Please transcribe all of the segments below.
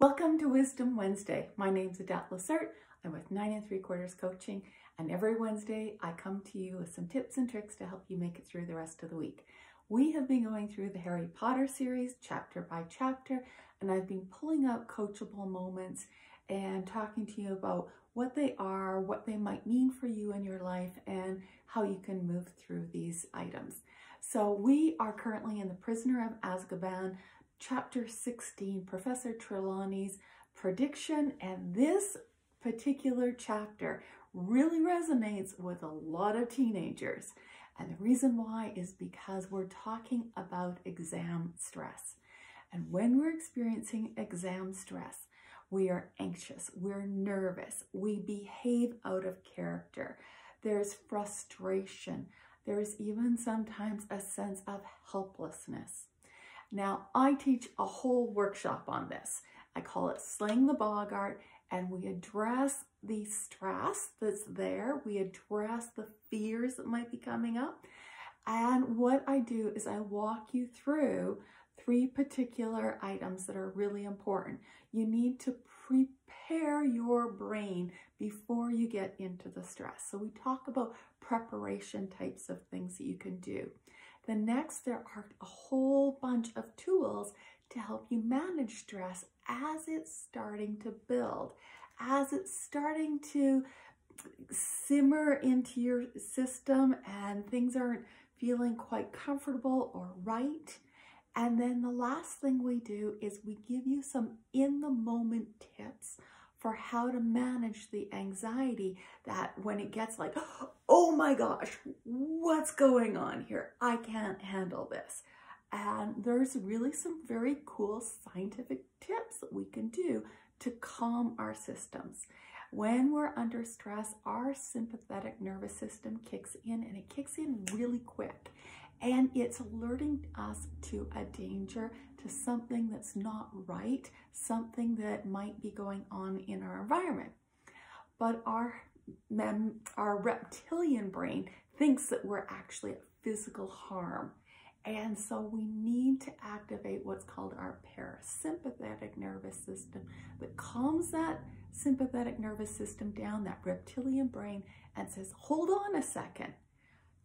Welcome to Wisdom Wednesday. My name's Adette Lacerte. I'm with Nine and Three Quarters Coaching, and every Wednesday I come to you with some tips and tricks to help you make it through the rest of the week. We have been going through the Harry Potter series chapter by chapter, and I've been pulling out coachable moments and talking to you about what they are, what they might mean for you in your life, and how you can move through these items. So we are currently in The Prisoner of Azkaban, chapter 16, Professor Trelawney's prediction. And this particular chapter really resonates with a lot of teenagers. And the reason why is because we're talking about exam stress. And when we're experiencing exam stress, we are anxious, we're nervous, we behave out of character, there's frustration, there's even sometimes a sense of helplessness. Now, I teach a whole workshop on this. I call it Slaying the Boggart, and we address the stress that's there. We address the fears that might be coming up. And what I do is I walk you through three particular items that are really important. You need to prepare your brain before you get into the stress. So we talk about preparation types of things that you can do. The next, there are a whole bunch of tools to help you manage stress as it's starting to build, as it's starting to simmer into your system and things aren't feeling quite comfortable or right. And then the last thing we do is we give you some in the moment tips for how to manage the anxiety that when it gets like, oh my gosh, what's going on here? I can't handle this. And there's really some very cool scientific tips that we can do to calm our systems. When we're under stress, our sympathetic nervous system kicks in and it kicks in really quick. And it's alerting us to a danger, to something that's not right, something that might be going on in our environment. But our, our reptilian brain thinks that we're actually at physical harm. And so we need to activate what's called our parasympathetic nervous system that calms that sympathetic nervous system down, that reptilian brain, and says, hold on a second.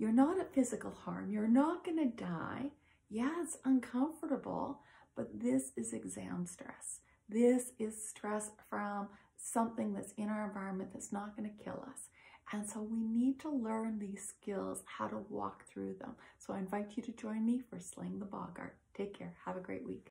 You're not at physical harm. You're not going to die. Yeah, it's uncomfortable, but this is exam stress. This is stress from something that's in our environment that's not going to kill us. And so we need to learn these skills, how to walk through them. So I invite you to join me for Slaying the Boggart. Take care. Have a great week.